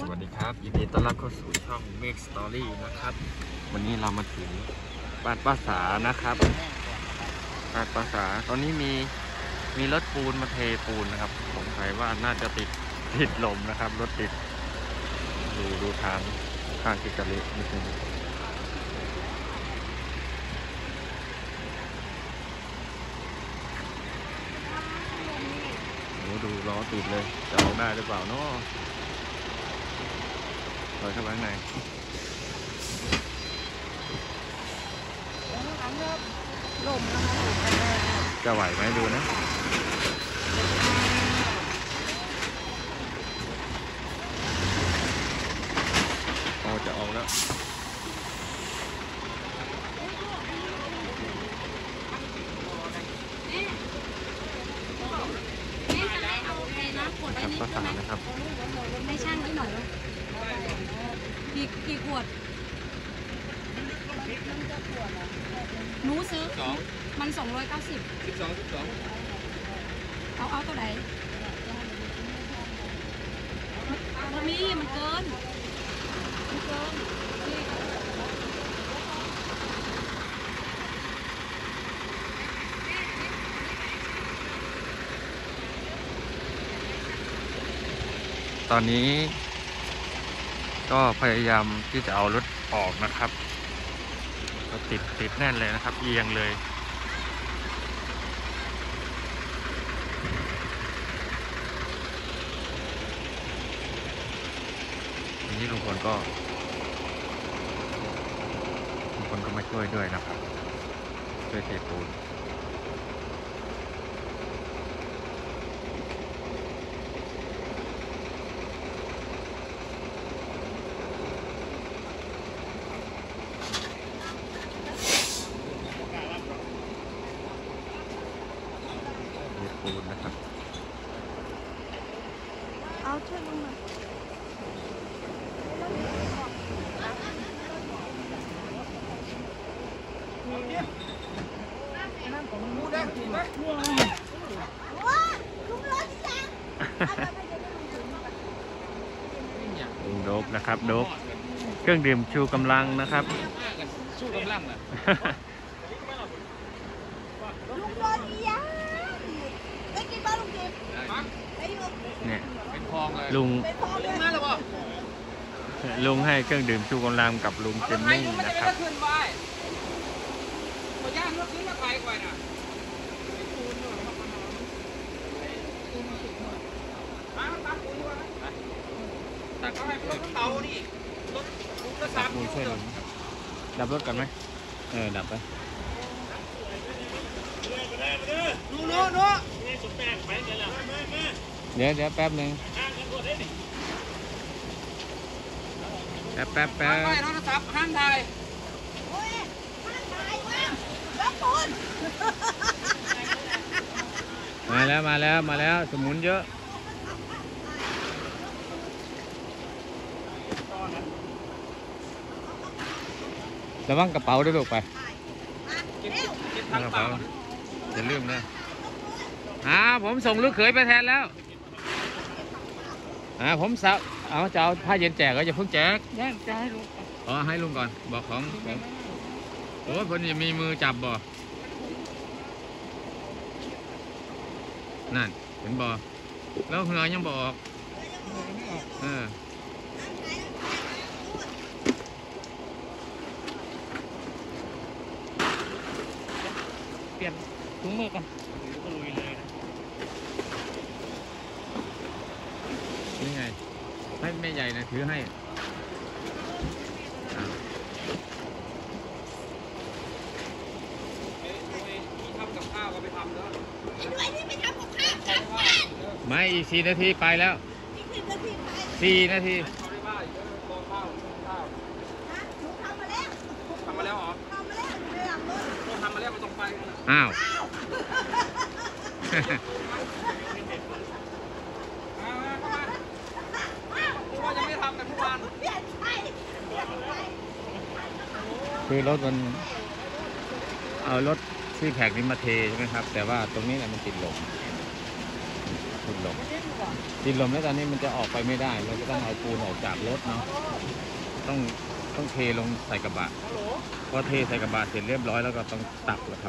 สวัสดีครับยินดีต้อนรับเข้าสู่ช่อง Make Story นะครับ วันนี้เรามาถึงบ้านป้าสานะครับบ้านป้าสาตอนนี้มีมีรถปูนมาเทปูนนะครับสงสัยว่าน่าจะติดติดลมนะครับรถติด ดูดูทางข้างที่จะเละนิดนึงดูล้อติดเลยจะเอาได้หรือเปล่าเนาะ เปิดเข้าไปข้างใน ลมนะคะ จะไหวไหมดูนะ โอ้จะออกแล้ว นี่จะให้เอาไอ้น้ำขวด ค ไอ้ รับ นี้ ก็สั่งนะครับ ให้ช่างที่หน่อยนะ กี่กี่ขวดหนูซื้อสองมันสองร้อยเก้าสิบสิบสองสิบสองเอาเอาตัวไหนมันมีมันเกินมันเกินนี่ตอนนี้ ก็พยายามที่จะเอารถออกนะครับก็ติดติดแน่นเลยนะครับ เอียงเลยทีนี้ลุงพลก็ลุงพลก็มาช่วยด้วยนะครับช่วยเทปูนเท ปูนนะครับ เอาช่วยลงมาลุงโดบนะครับโดบเครื่องดื่มชูกำลังนะครับสู้กำลังอะลุงโดนอีหยังได้กินบ้าลุงกินได้อยู่ เนี่ย เป็นค ลองเลยลุงเป็นพ่อเลยมาแล้วบ่ลุงให้เครื่องดื่มชูกำลังกับลุงเจนนี่นะครับขึ้นไปย่างรถขึ้นมาไกลกว่าน่ะตักเขาให้รถเตานี่รถรถสามลุงช่วยลุงดับรถกันไหมเออ ดับไปนูนูนูเดี๋ยวเดี๋ยวแป๊บหนึ่ง แป๊บแป๊บไปแป๊บไปโทรศัพท์ห้างไทยโอ้ยท่านตายว่างรับปูนมาแล้วมาแล้วมาแล้วสมุนเยอะระวังกระเป๋าด้วยลูกไปเก็บเก็บระทาวังงกระเปล่าเป๋าอย่าลืมนะอ่าผมส่งลูกเขยไปแทนแล้ว อ่าผมสาวเอาจะเอาผ้าเย็นแจกก็อย่าเพิ่งแจกแย่จะให้รู้อ๋อให้ลุงก่อนบอกของของโอ้ยคนจะมีมือจับบ่นั่นเห็นบ่แล้วเหงายังบออกเออเปลี่ยนถุงมือกันนี่าวกลับบ้านไม่อีกสี่นาทีไปแล้วอีกสิบนาทีไปสี่นาทีอ้าวข้าวนะหนูทำมาแล้วเหรอทำมาแล้วอยู่ในหลังรถทำมาว คือรถมันเอารถซีแพคนี้มาเทใช่ไหมครับ แต่ว่าตรงนี้แหละมันติดลมติดลมติดลมแล้วตอนนี้มันจะออกไปไม่ได้ เราจะต้องเอาปูนออกจากรถเนาะต้องต้องเทลงใส่กระบะพอเทใส่กระบะเสร็จเรียบร้อยแล้วก็ต้องตักแล้วครับ